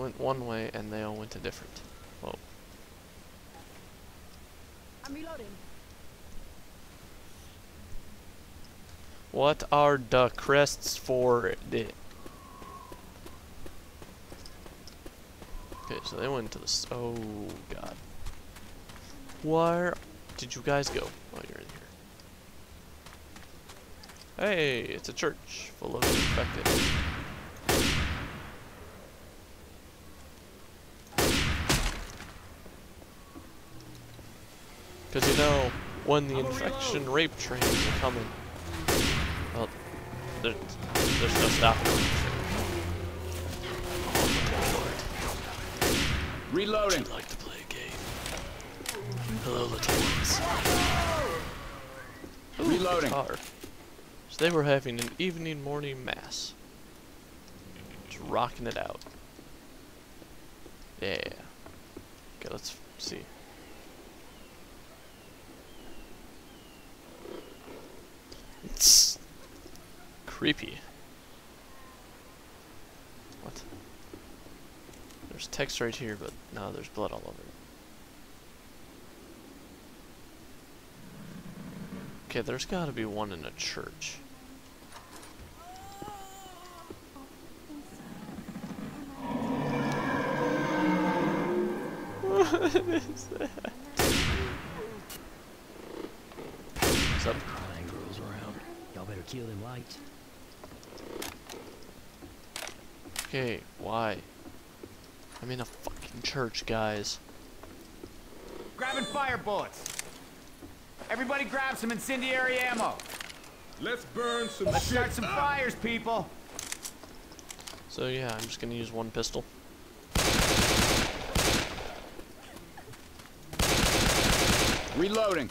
went one way and they all went a different. Whoa. I'm reloading. What are the crests for it? Okay, so they went to this. Oh god. Where did you guys go? Oh, you're in here. Hey, it's a church full of infected. Because you know, when the infection rape trains are coming, well, there, there's no stopping them. Reloading. Would you like to play a game? Hello, little ones. Ooh, Reloading. guitar. So they were having an evening morning mass. Just rocking it out. Yeah. Okay, let's see. It's creepy. What? There's text right here, but no, there's blood all over. Okay, there's gotta be one in a church. what is that? What's up? Crying girls around. Y'all better kill them lights. Okay, why? I'm in a fucking church, guys. Grabbing fire bullets. Everybody grab some incendiary ammo. Let's burn some Let's shit start some up. fires, people. So yeah, I'm just gonna use one pistol. Reloading.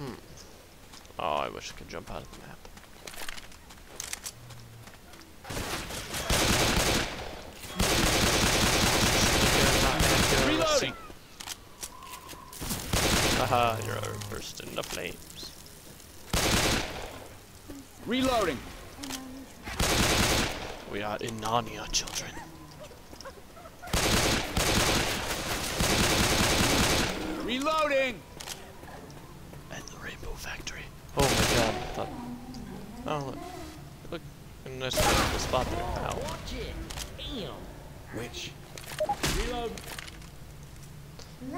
Hmm. Oh, I wish I could jump out of the map. Reloading. Haha, you're burst into flames. Reloading. We are in Narnia, children. Reloading. The Factory. Oh my god, I thought... Oh, look. Look, a nice little spot there. Ow. Watch it. Damn. Which? Reload.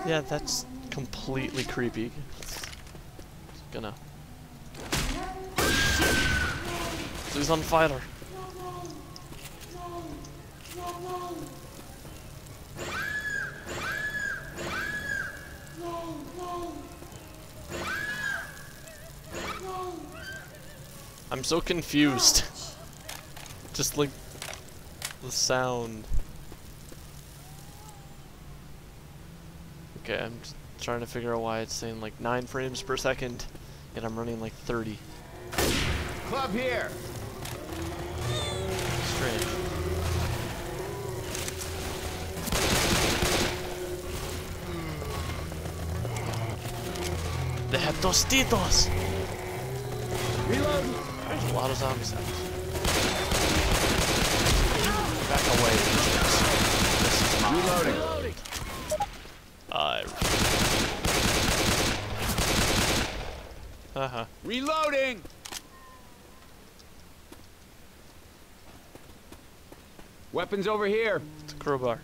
Yeah, that's completely creepy. It's gonna... So he's on fire. I'm so confused. Just like the sound. Okay, I'm just trying to figure out why it's saying like 9 frames per second and I'm running like 30. Club here. Strange. They have Tostitos! Reload. There's a lot of zombie sounds. Back away, bitches. This is my Reloading. I. Haha. Reloading. Weapons over here. It's a crowbar.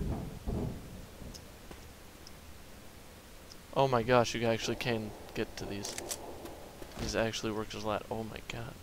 Oh my gosh, you actually can get to these. These actually work as a lot. Oh my god.